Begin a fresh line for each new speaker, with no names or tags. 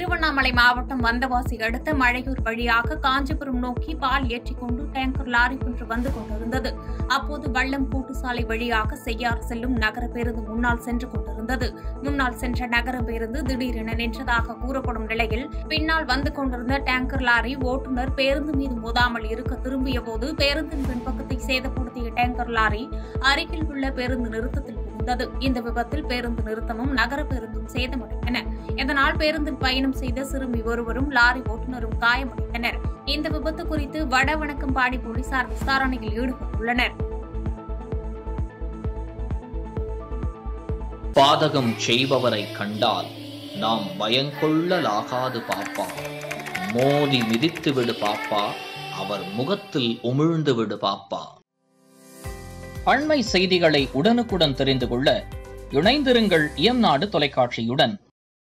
திருவண்ணாமலை மாவட்டம் வந்தவாசி அடுத்த மழையூர் வழியாக காஞ்சிபுரம் நோக்கி பால் ஏற்றிக்கொண்டு டேங்கர் லாரி ஒன்று வந்து கொண்டிருந்தது. அப்போது வள்ளம் கூட்டுசாலை வழியாக செய்யார் செல்லும் நகர பேருந்து முன்னால் சென்று கொண்டிருந்தது. முன்னால் சென்ற நகர பேருந்து திடீரென நின்றதாக கூறப்படும் நிலையில் பின்னால் வந்து கொண்டிருந்த டேங்கர் லாரி ஓட்டுநர் பேருந்து மீது மோதாமல் இருக்க திரும்பிய போது பேருந்தின் பின்பக்கத்தை சேதப்படுத்திய டேங்கர் லாரி அருகில் உள்ள பேருந்து நிறுத்தத்தில் புகுந்தது இந்த விபத்தில் பேருந்து நிறுத்தமும் நகர பேருந்தும் சேதமடைந்தன. இதனால் பேருந்தில் பயணம் செய்த சிறுமி ஒருவரும் லாரி ஓட்டுநரும் காயமடைந்தனர். இந்த விபத்து குறித்து வடவணக்கம்பாடி போலீசார் விசாரணையில் ஈடுபட்டுள்ளனர்.
பாதகம் செய்பவரை கண்டால் நாம் பயங்கொள்ளலாகாது பாப்பா. மோதி மிதித்து விடு பாப்பா. அவர் முகத்தில் உமிழ்ந்து விடு பாப்பா. அண்மை செய்திகளை உடனுக்குடன் தெரிந்து கொள்ள இணைந்திருங்கள் இயம்நாடு தொலைக்காட்சியுடன்.